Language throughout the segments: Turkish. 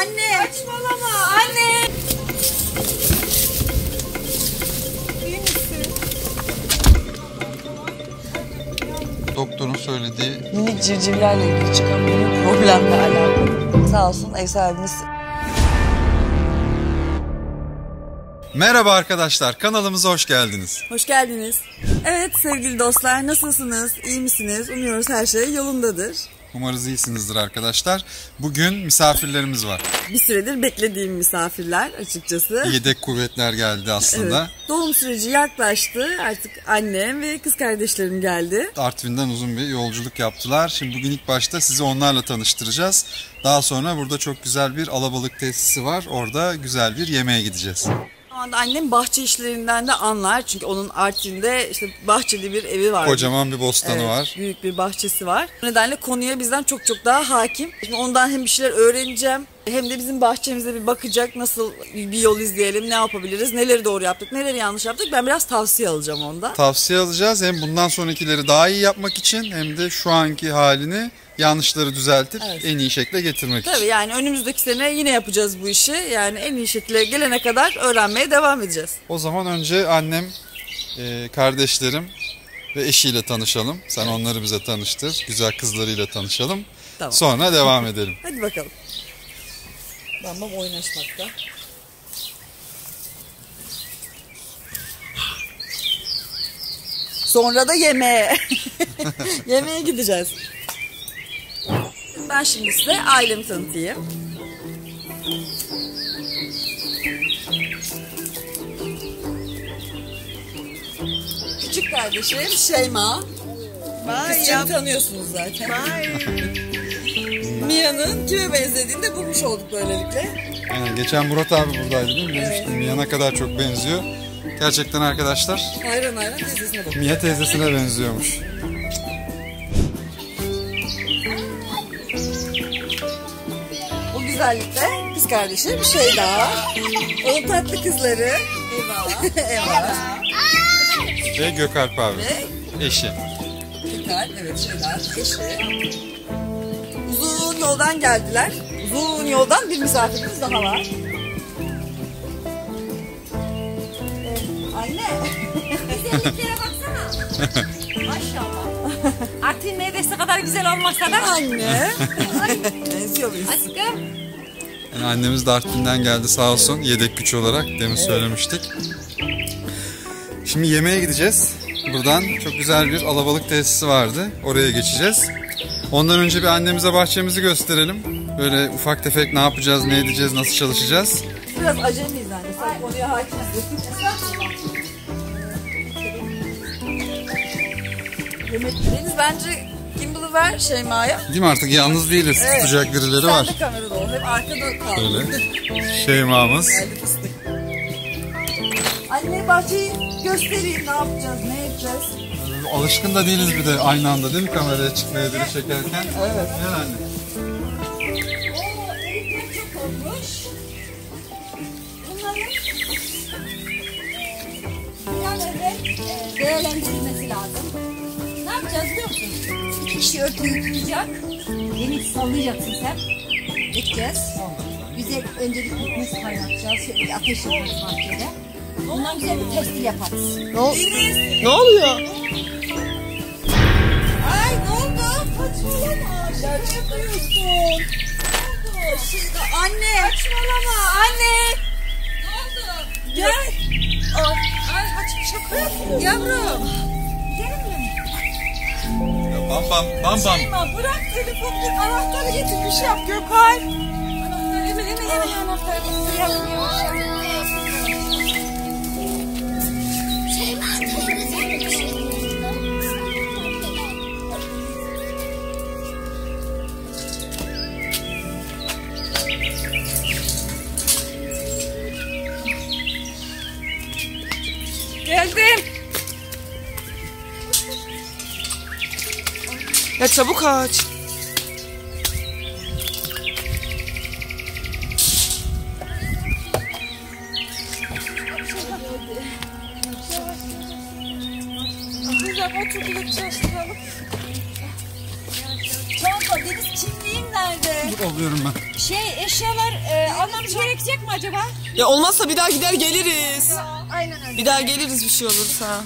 Anne. Saçmalama. Anne. İyi misin? Doktorun söylediği Minik civcivlerle ilgili çıkan minik problemle alakalı. Sağ olsun ev sahibimiz Merhaba arkadaşlar, kanalımıza hoş geldiniz. Hoş geldiniz. Evet sevgili dostlar nasılsınız? İyi misiniz? Umuyoruz her şey yolundadır. Umarız iyisinizdir arkadaşlar. Bugün misafirlerimiz var. Bir süredir beklediğim misafirler açıkçası. Yedek kuvvetler geldi aslında. Evet. Doğum süreci yaklaştı. Artık annem ve kız kardeşlerim geldi. Artvin'den uzun bir yolculuk yaptılar. Şimdi bugün ilk başta sizi onlarla tanıştıracağız. Daha sonra burada çok güzel bir alabalık tesisi var. Orada güzel bir yemeğe gideceğiz. Şu anda annem bahçe işlerinden de anlar. Çünkü onun Artvin'de işte bahçeli bir evi var. Kocaman bir bostanı Evet, var. Büyük bir bahçesi var. Bu nedenle konuya bizden çok çok daha hakim. Şimdi ondan hem bir şeyler öğreneceğim hem de bizim bahçemize bir bakacak. Nasıl bir yol izleyelim, ne yapabiliriz, neleri doğru yaptık, neleri yanlış yaptık. Ben biraz tavsiye alacağım ondan. Tavsiye alacağız hem bundan sonrakileri daha iyi yapmak için hem de şu anki halini yanlışları düzeltip Evet. en iyi şekle getirmek için. Tabii yani önümüzdeki sene yine yapacağız bu işi. Yani en iyi şekilde gelene kadar öğrenmeye devam edeceğiz. O zaman önce annem, e, kardeşlerim ve eşiyle tanışalım. Sen onları bize tanıştır. Güzel kızlarıyla tanışalım. Tamam. Sonra devam edelim. Hadi bakalım. Bambam oynaşmakta. Sonra da yemeğe. yemeğe gideceğiz. Ben şimdi size ailemi tanıtayım. Küçük kardeşim Şeyma. Kızcığımı tanıyorsunuz zaten. Mia'nın kime benzediğini de bulmuş olduk böylelikle. Aynen, geçen Murat abi buradaydı değil mi? Demiştim Mia ne kadar çok benziyor. Gerçekten arkadaşlar Hayran hayran teyzesine bak. Mia teyzesine benziyormuş. Bu güzellikte kız kardeşim şey daha. Onun tatlı kızları. Eva. Eva. Ve Gökalp abi. Ve Eşi. Tekrar evet şeyler. Eşi. Uzun yoldan geldiler. Uzun yoldan bir misafirimiz daha var. Anne. Güzelliklere baksana. Maşallah. Artvin meyvesi kadar güzel olmasa da. Anne. Benziyor muyuz? Aşkım. Yani annemiz de Artvin'den geldi sağ olsun yedek güç olarak demin söylemiştik. Şimdi yemeğe gideceğiz. Buradan çok güzel bir alabalık tesisi vardı. Oraya geçeceğiz. Ondan önce bir annemize bahçemizi gösterelim. Böyle ufak tefek ne yapacağız, ne edeceğiz, nasıl çalışacağız. Biraz acemiyiz anne. Sen konuya hakimsin. Yemekleriniz bence Gimbal'ı ver Şeyma'ya. Değil mi artık yalnız değiliz. Evet. Tutacak birileri Sen var. de kamerada ol. Hep arkada kal. Şöyle. Şeyma'mız. Anne bahçeyi göstereyim. Ne yapacağız, ne edeceğiz? Alışkın da değiliz bir de aynı anda değil mi kameraya çıkmaya biri çekerken? Evet. Olmuş. Bunların e, değerlendirilmesi lazım. Yapacağız biliyor musun? İki kişi örtüyü tutacak. Beni sallayacaksın sen. Gideceğiz. Güzel öncelikle buz kaynatacağız. Şöyle bir ateş yaparız bahçede. Ondan güzel bir testil yaparız. Ne, ol- ne oluyor? Ay ne oldu? Saçmalama. Şaka yapıyorsun. Ne oldu? Şimdi anne. Saçmalama anne. Ne oldu? Gel. Ay haçım şaka yapıyor. Yavrum. Mi? Bam bam bam bam. Şeyma bırak telefonu. Anahtarı getir bir şey yap Gökay. Anahtarı hemen hemen hemen anahtarı getir. Yapmıyor. Geldim. Ya çabuk aç. Güzel oturup çalıştıralım. Çanta deniz kimliğim nerede? oluyorum ben. Şey eşyalar e, almamız gerekecek mi acaba? Ya olmazsa bir daha gider geliriz. Aynen öyle. Bir daha geliriz bir şey olursa.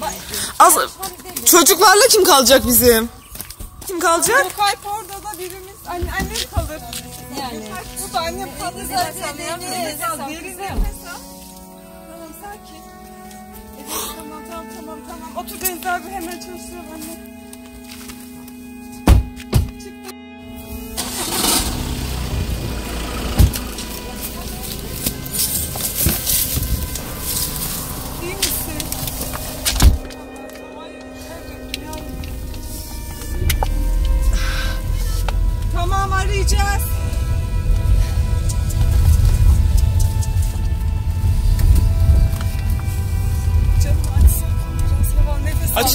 Bak, Az çocuklarla kim kalacak bizim? Kim kalacak? Kalp orada da birimiz anne, annem kalır. yani. Bu da annem kalır. zaten nefes al. nefes al. Tamam sakin. Evet, tamam tamam tamam tamam. Otur Deniz abi hemen çalışıyorum anne.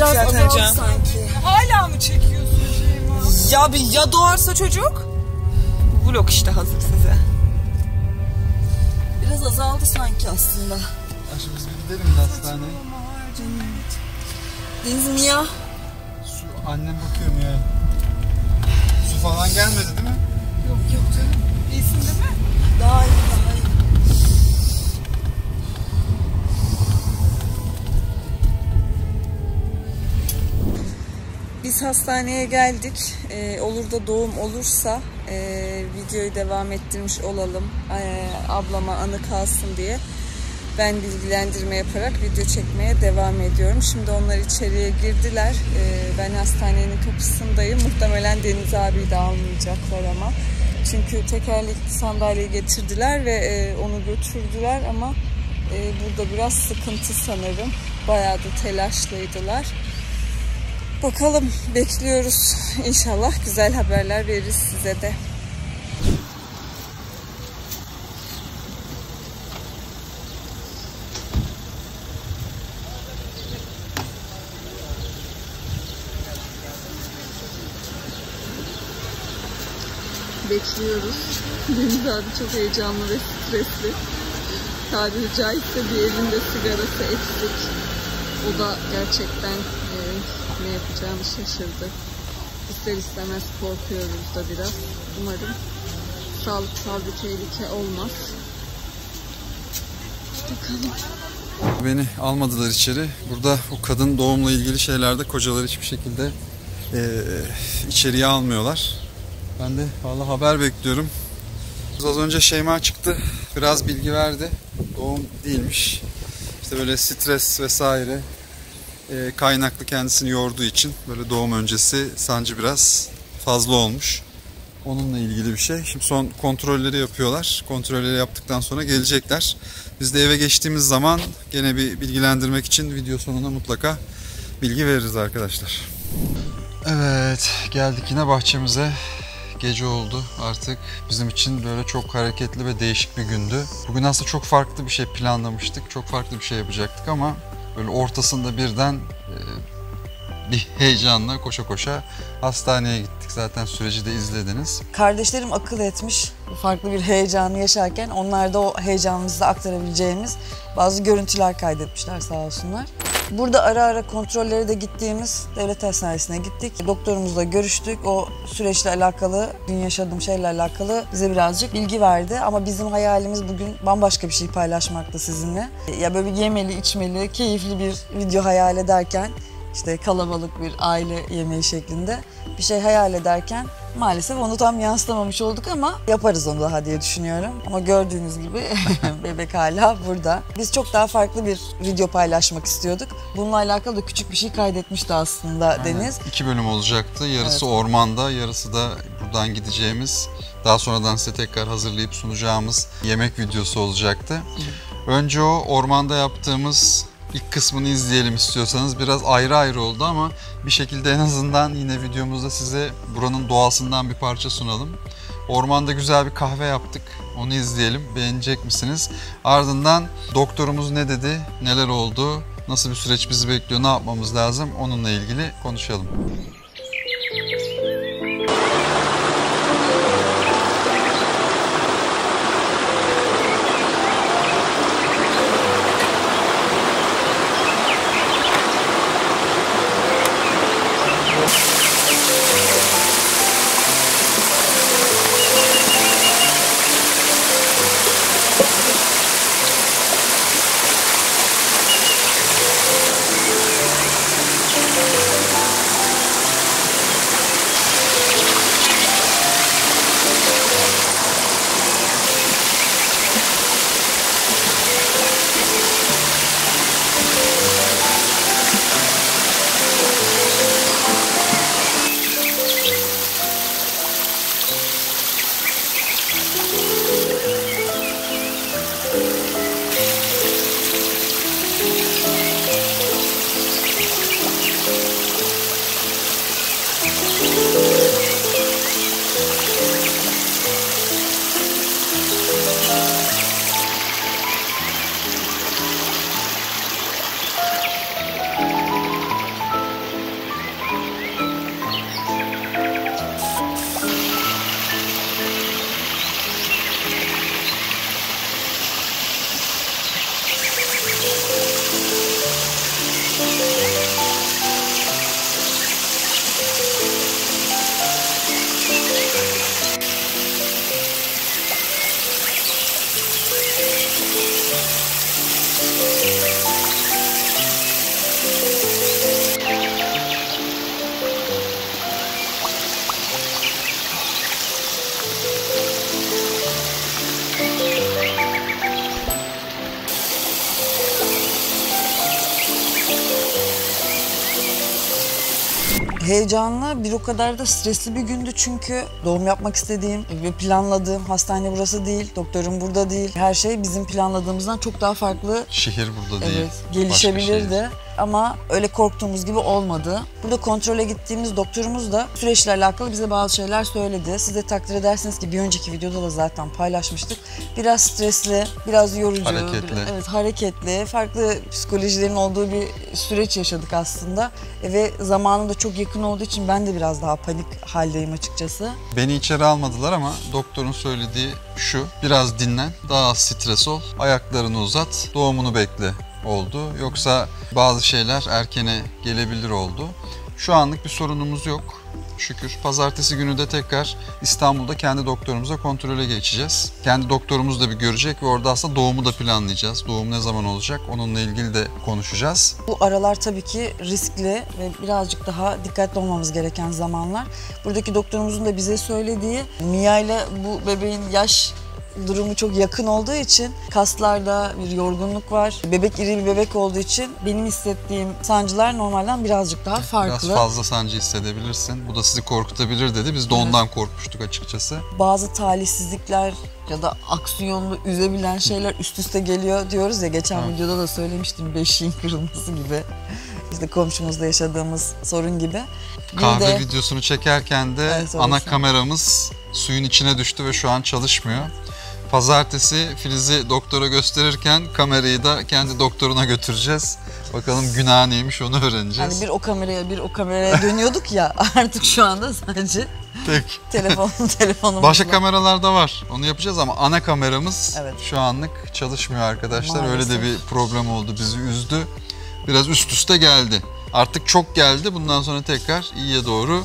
Açacağız zaten sanki. Hala mı çekiyorsun Şeyma? Ya bir ya doğarsa çocuk? Vlog işte hazır size. Biraz azaldı sanki aslında. Aşkım biz gidelim mi hastaneye? Deniz Mia. Su annem bakıyorum ya. Su falan gelmedi değil mi? Yok yok canım. İyisin değil mi? Daha iyi Biz hastaneye geldik. Ee, olur da doğum olursa e, videoyu devam ettirmiş olalım. Ee, ablama anı kalsın diye. Ben bilgilendirme yaparak video çekmeye devam ediyorum. Şimdi onlar içeriye girdiler. Ee, ben hastanenin kapısındayım. Muhtemelen Deniz abi de almayacaklar ama. Çünkü tekerlekli sandalye getirdiler ve e, onu götürdüler ama e, burada biraz sıkıntı sanırım. Bayağı da telaşlıydılar. Bakalım bekliyoruz. İnşallah güzel haberler veririz size de. Bekliyoruz. Deniz abi çok heyecanlı ve stresli. Tabiri caizse bir elinde sigarası eksik. O da gerçekten yapacağını şaşırdı. İster istemez korkuyoruz da biraz. Umarım sağlıksal bir tehlike olmaz. Bakalım. Beni almadılar içeri. Burada o kadın doğumla ilgili şeylerde kocalar hiçbir şekilde eee içeriye almıyorlar. Ben de valla haber bekliyorum. Az önce Şeyma çıktı. Biraz bilgi verdi. Doğum değilmiş. İşte böyle stres vesaire eee, kaynaklı kendisini yorduğu için böyle doğum öncesi sancı biraz fazla olmuş. Onunla ilgili bir şey. Şimdi son kontrolleri yapıyorlar. Kontrolleri yaptıktan sonra gelecekler. Biz de eve geçtiğimiz zaman gene bir bilgilendirmek için video sonuna mutlaka bilgi veririz arkadaşlar. Evet geldik yine bahçemize. Gece oldu artık. Bizim için böyle çok hareketli ve değişik bir gündü. Bugün aslında çok farklı bir şey planlamıştık. Çok farklı bir şey yapacaktık ama böyle ortasında birden e, bir heyecanla koşa koşa hastaneye gittik. Zaten süreci de izlediniz. Kardeşlerim akıl etmiş. Farklı bir heyecanı yaşarken onlar da o heyecanımızı aktarabileceğimiz bazı görüntüler kaydetmişler sağ olsunlar. Burada ara ara kontrollere de gittiğimiz devlet hastanesine gittik. Doktorumuzla görüştük. O süreçle alakalı, dün yaşadığım şeyle alakalı bize birazcık bilgi verdi. Ama bizim hayalimiz bugün bambaşka bir şey paylaşmakta sizinle. Ya böyle bir yemeli, içmeli, keyifli bir video hayal ederken işte kalabalık bir aile yemeği şeklinde bir şey hayal ederken maalesef onu tam yansıtamamış olduk ama yaparız onu daha diye düşünüyorum. Ama gördüğünüz gibi bebek hala burada. Biz çok daha farklı bir video paylaşmak istiyorduk. Bununla alakalı da küçük bir şey kaydetmişti aslında Deniz. İki bölüm olacaktı. Yarısı ormanda, yarısı da buradan gideceğimiz, daha sonradan size tekrar hazırlayıp sunacağımız yemek videosu olacaktı. Önce o ormanda yaptığımız ilk kısmını izleyelim istiyorsanız. Biraz ayrı ayrı oldu ama bir şekilde en azından yine videomuzda size buranın doğasından bir parça sunalım. Ormanda güzel bir kahve yaptık. Onu izleyelim. Beğenecek misiniz? Ardından doktorumuz ne dedi? Neler oldu? Nasıl bir süreç bizi bekliyor? Ne yapmamız lazım? Onunla ilgili konuşalım. Heyecanlı bir o kadar da stresli bir gündü çünkü doğum yapmak istediğim ve planladığım hastane burası değil, doktorum burada değil. Her şey bizim planladığımızdan çok daha farklı Şehir burada değil. Evet, gelişebilirdi. Ama öyle korktuğumuz gibi olmadı. Burada kontrole gittiğimiz doktorumuz da süreçle alakalı bize bazı şeyler söyledi. Siz de takdir edersiniz ki bir önceki videoda da zaten paylaşmıştık. Biraz stresli, biraz yorucu, Hareketli. bir- evet hareketli, farklı psikolojilerin olduğu bir süreç yaşadık aslında. E, Ve zamanı da çok yakın olduğu için ben de biraz daha panik haldeyim açıkçası. Beni içeri almadılar ama doktorun söylediği şu. Biraz dinlen, daha az stres ol, ayaklarını uzat, doğumunu bekle oldu. Yoksa bazı şeyler erkene gelebilir oldu. Şu anlık bir sorunumuz yok. Şükür. Pazartesi günü de tekrar İstanbul'da kendi doktorumuza kontrole geçeceğiz. Kendi doktorumuz da bir görecek ve orada aslında doğumu da planlayacağız. Doğum ne zaman olacak onunla ilgili de konuşacağız. Bu aralar tabii ki riskli ve birazcık daha dikkatli olmamız gereken zamanlar. Buradaki doktorumuzun da bize söylediği Mia ile bu bebeğin yaş durumu çok yakın olduğu için kaslarda bir yorgunluk var. Bebek iri bir bebek olduğu için benim hissettiğim sancılar normalden birazcık daha farklı. Biraz fazla sancı hissedebilirsin. Bu da sizi korkutabilir dedi. Biz de ondan korkmuştuk açıkçası. Bazı talihsizlikler ya da aksiyonlu üzebilen şeyler üst üste geliyor diyoruz ya geçen Evet. videoda da söylemiştim beşiğin kırılması gibi. İşte komşumuzda yaşadığımız sorun gibi. Bir Kahve de- videosunu çekerken de Evet, ana kameramız suyun içine düştü ve şu an çalışmıyor. Pazartesi Filiz'i doktora gösterirken kamerayı da kendi doktoruna götüreceğiz. Bakalım günah neymiş onu öğreneceğiz. Hani bir o kameraya bir o kameraya dönüyorduk ya artık şu anda sadece Tek. telefon telefonumuz Başka kameralar da var. Onu yapacağız ama ana kameramız Evet. şu anlık çalışmıyor arkadaşlar. Öyle Maalesef. de bir problem oldu. Bizi üzdü. Biraz üst üste geldi. Artık çok geldi. Bundan sonra tekrar iyiye doğru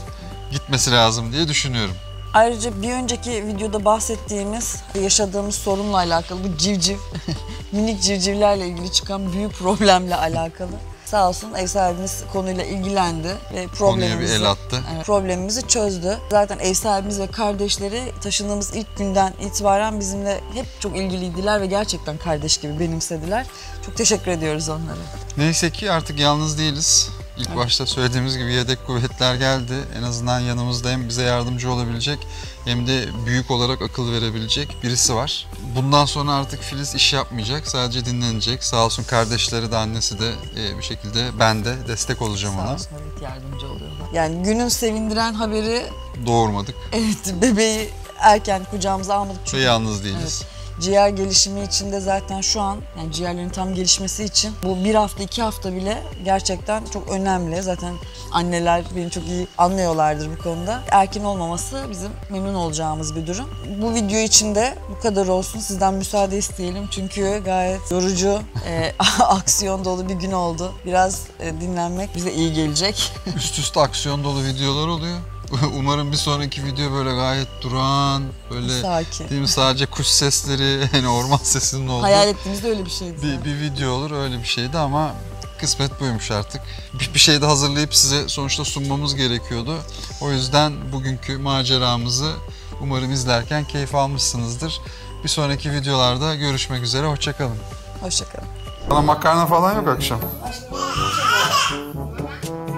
gitmesi lazım diye düşünüyorum. Ayrıca bir önceki videoda bahsettiğimiz yaşadığımız sorunla alakalı bu civciv minik civcivlerle ilgili çıkan büyük problemle alakalı. Sağ olsun ev sahibimiz konuyla ilgilendi ve problemimizi, el attı. Evet, problemimizi çözdü. Zaten ev sahibimiz ve kardeşleri taşındığımız ilk günden itibaren bizimle hep çok ilgiliydiler ve gerçekten kardeş gibi benimsediler. Çok teşekkür ediyoruz onlara. Neyse ki artık yalnız değiliz. İlk başta söylediğimiz gibi yedek kuvvetler geldi. En azından yanımızda hem bize yardımcı olabilecek hem de büyük olarak akıl verebilecek birisi var. Bundan sonra artık Filiz iş yapmayacak. Sadece dinlenecek. Sağ olsun kardeşleri de annesi de e, bir şekilde ben de destek olacağım Sağ ona. olsun evet yardımcı oluyorlar. Yani günün sevindiren haberi Doğurmadık evet bebeği erken kucağımıza almadık ve çünkü yalnız değiliz. Ciğer gelişimi için de zaten şu an yani ciğerlerin tam gelişmesi için bu bir hafta iki hafta bile gerçekten çok önemli. Zaten anneler beni çok iyi anlıyorlardır bu konuda. Erken olmaması bizim memnun olacağımız bir durum. Bu video için de bu kadar olsun. Sizden müsaade isteyelim çünkü gayet yorucu, e, aksiyon dolu bir gün oldu. Biraz e, dinlenmek bize iyi gelecek. Üst üste aksiyon dolu videolar oluyor. Umarım bir sonraki video böyle gayet duran, böyle Sakin. değil mi sadece kuş sesleri, yani orman sesinin olduğu Hayal ettiğimizde öyle bir şeydi. bir, bir video olur öyle bir şeydi ama kısmet buymuş artık. Bir, bir şey de hazırlayıp size sonuçta sunmamız gerekiyordu. O yüzden bugünkü maceramızı umarım izlerken keyif almışsınızdır. Bir sonraki videolarda görüşmek üzere, hoşçakalın. Hoşçakalın. Bana makarna falan yok akşam.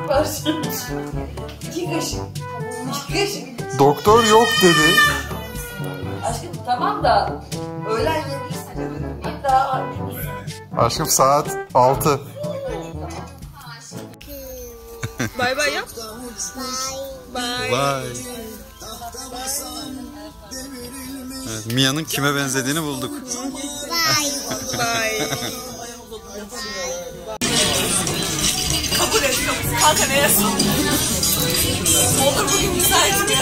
Kaşık. İki kaşık. Doktor yok dedi. Aşkım tamam da öğlen yemeği daha Aşkım saat 6. Bay bay yap. Bay. Evet, Mia'nın kime benzediğini bulduk. Bay. Kabul et. Kanka ne yazın? Olur bugün müsaitim ya.